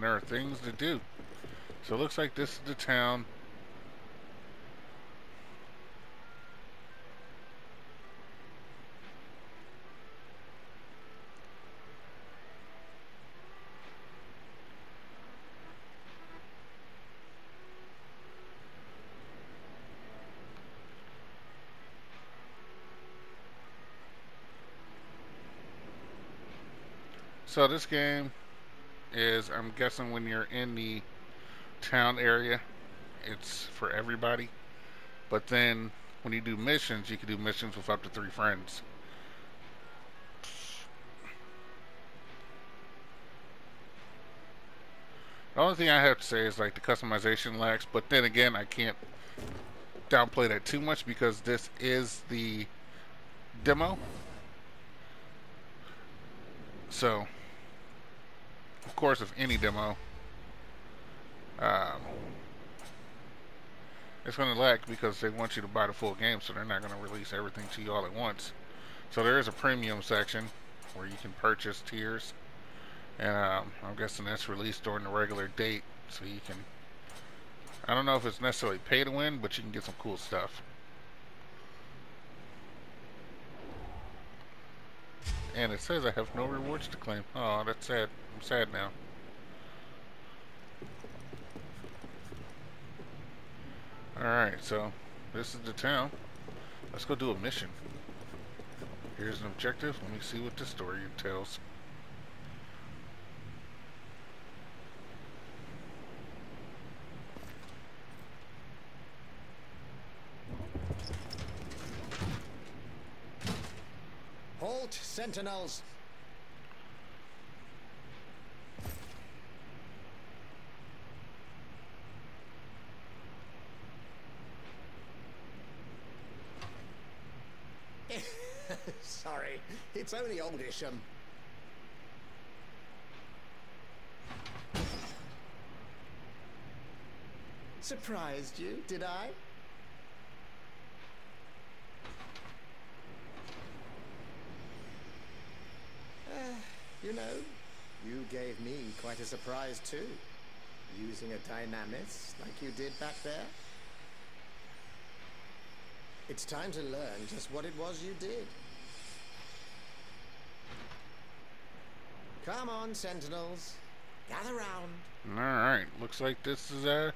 and there are things to do. So it looks like this is the town. So this game is, I'm guessing when you're in the town area, it's for everybody. But then when you do missions, you can do missions with up to three friends. The only thing I have to say is like the customization lacks, but then again, I can't downplay that too much because this is the demo. So, of course, of any demo, um, it's going to lag because they want you to buy the full game, so they're not going to release everything to you all at once. So there is a premium section where you can purchase tiers, and um, I'm guessing that's released during the regular date, so you can. I don't know if it's necessarily pay to win, but you can get some cool stuff. And it says I have no rewards to claim. Oh, that's sad. I'm sad now. Alright, so this is the town. Let's go do a mission. Here's an objective. Let me see what the story tells. Sentinels! Sorry, it's only old Isham. Um. Surprised you, did I? Uh, you know, you gave me quite a surprise too. Using a dynamis like you did back there. It's time to learn just what it was you did. Come on, sentinels. Gather round. Alright, looks like this is uh,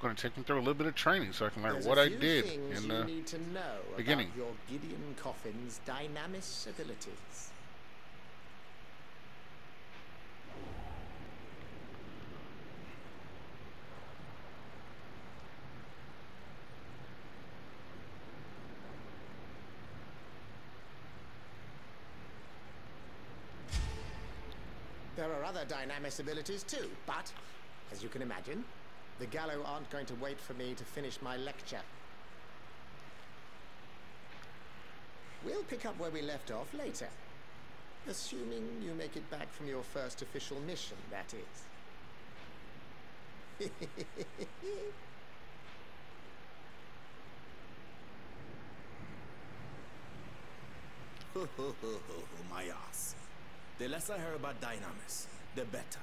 going to take me through a little bit of training so I can learn There's what I did in you the need to know beginning. your Gideon Coffin's dynamis abilities. There are other dynamis abilities too, but, as you can imagine, the Gallu aren't going to wait for me to finish my lecture. We'll pick up where we left off later. Assuming you make it back from your first official mission, that is. My ass. The less I hear about Dynamis, the better.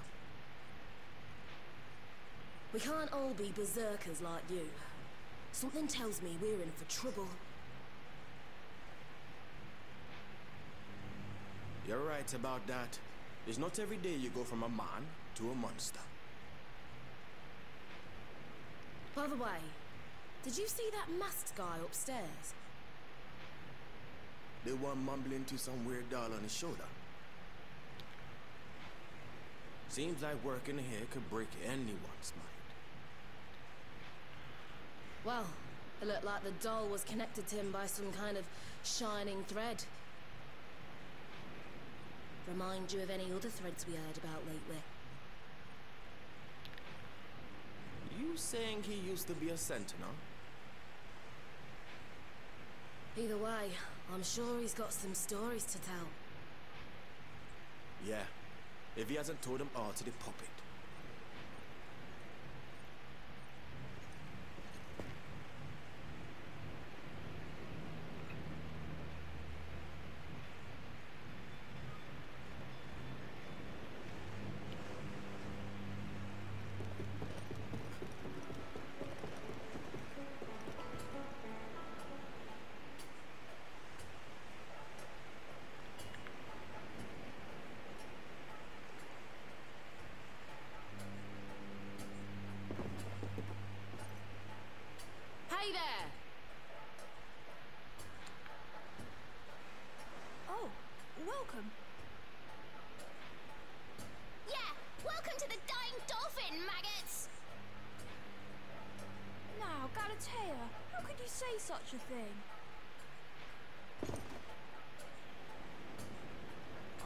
We can't all be berserkers like you. Something tells me we're in for trouble. You're right about that. It's not every day you go from a man to a monster. By the way, did you see that masked guy upstairs? The one mumbling to some weird doll on his shoulder. Seems like working here could break anyone's mind. Well, it looked like the doll was connected to him by some kind of shining thread. Remind you of any other threads we heard about lately? You saying he used to be a sentinel? Either way, I'm sure he's got some stories to tell. Yeah. If he hasn't told them all to the puppet. Welcome. Yeah, welcome to the dying dolphin, maggots! Now, Galatea, how could you say such a thing?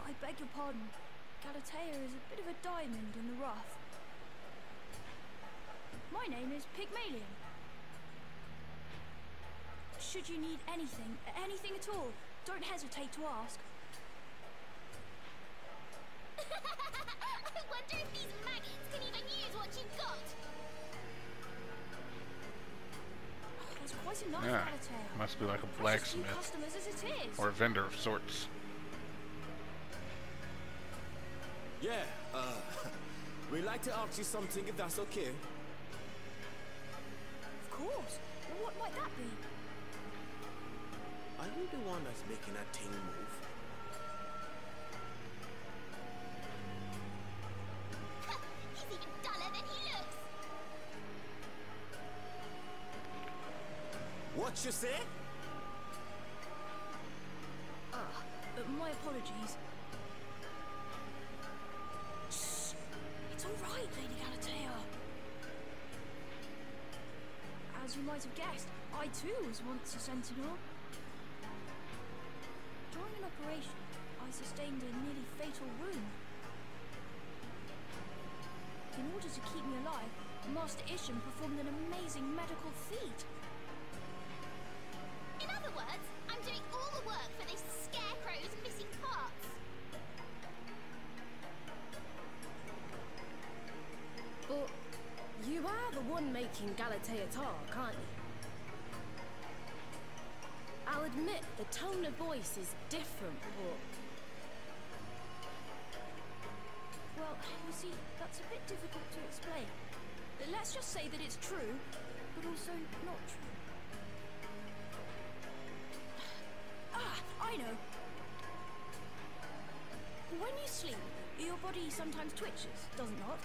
I beg your pardon. Galatea is a bit of a diamond in the rough. My name is Pygmalion. Should you need anything, anything at all, don't hesitate to ask. Yeah, must be like a blacksmith customers as it is. or a vendor of sorts. Yeah, uh, we'd like to ask you something if that's okay. Of course. Well, what might that be? Are you the one that's making that thing move? Say? Ah, uh, my apologies. Shh. It's all right, Lady Galatea. As you might have guessed, I too was once a sentinel. During an operation, I sustained a nearly fatal wound. In order to keep me alive, Master Isham performed an amazing medical feat. One making Galatea talk, aren't you? I'll admit the tone of voice is different, but Well, you see, that's a bit difficult to explain. Let's just say that it's true, but also not true. Ah, I know. When you sleep, your body sometimes twitches, does it not?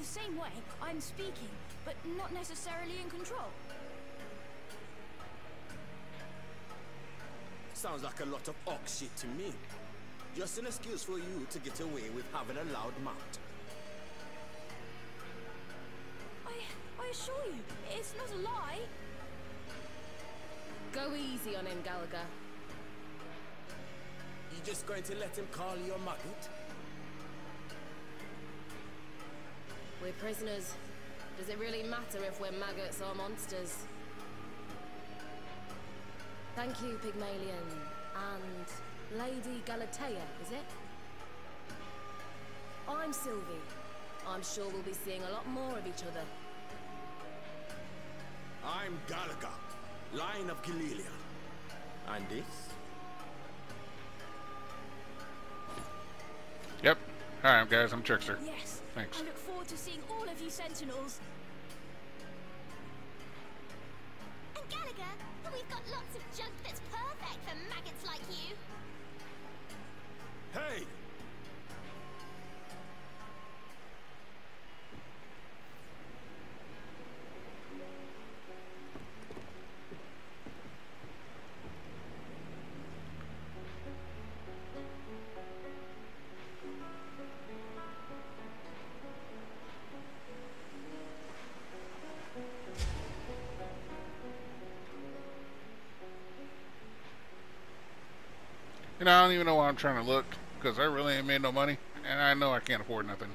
In the same way, I'm speaking, but not necessarily in control. Sounds like a lot of ox shit to me. Just an excuse for you to get away with having a loud mouth. I, I assure you, it's not a lie. go easy on him, Gallagher. You just going to let him call you a maggot? We're prisoners. Does it really matter if we're maggots or monsters? Thank you, Pygmalion. And Lady Galatea, is it? I'm Sylvie. I'm sure we'll be seeing a lot more of each other. I'm Galaga, Lion of Galilean. And this? Yep. Hi, guys. I'm Trixster. Yes. Thanks. I look forward to seeing all of you sentinels. And Gallagher, we've got lots of junk that's perfect for maggots like you. Hey! You know, I don't even know why I'm trying to look because I really ain't made no money, and I know I can't afford nothing.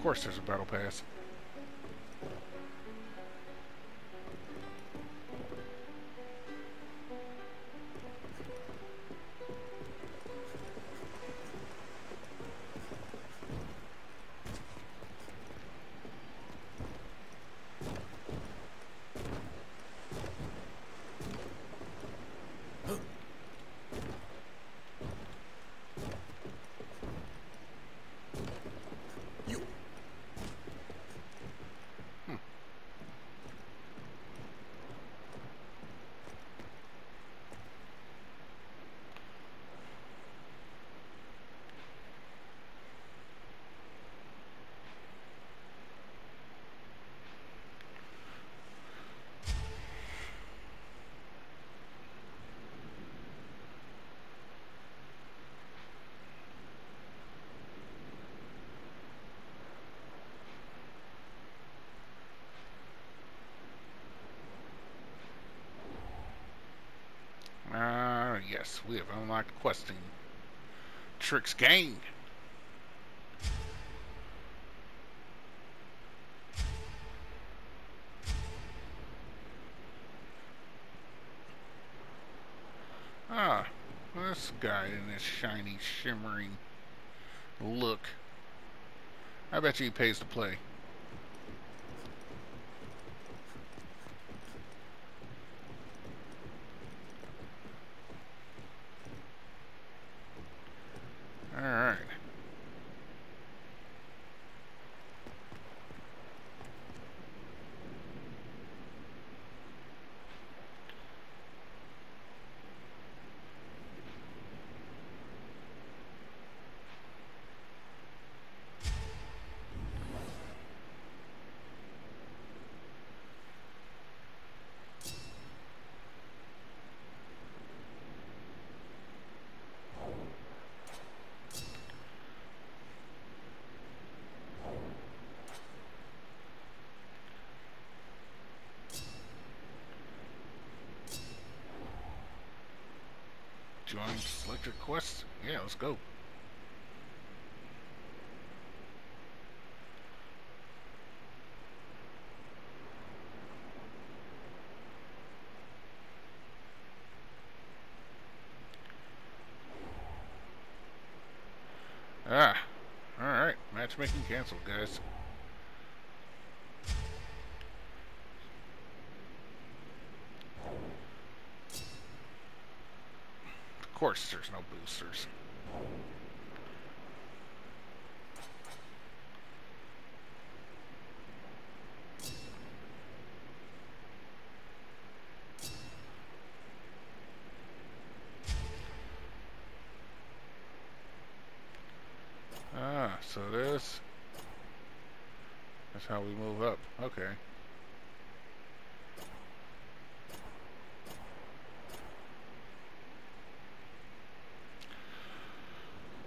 Of course, there's a battle pass. We have unlocked questing. Trixsgang. Ah, this guy in this shiny, shimmering look. I bet you he pays to play. Alright. Join selected quest? Yeah, let's go. Ah, alright. Matchmaking canceled, guys. Course, there's no boosters. Ah, so this... That's how we move up. Okay.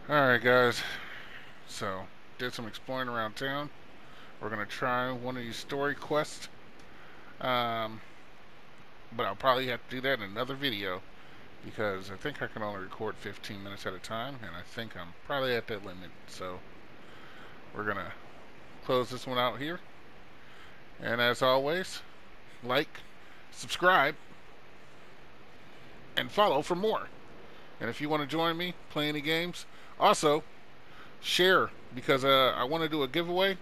Alright guys, so did some exploring around town. We're going to try one of these story quests. Um, but I'll probably have to do that in another video because I think I can only record 15 minutes at a time and I think I'm probably at that limit. So we're going to close this one out here. And as always, like, subscribe, and follow for more. And if you want to join me, play any games, also, share because uh, I want to do a giveaway,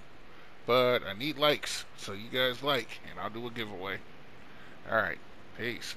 but I need likes. So you guys like, and I'll do a giveaway. All right, peace.